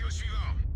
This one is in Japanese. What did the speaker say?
を suivant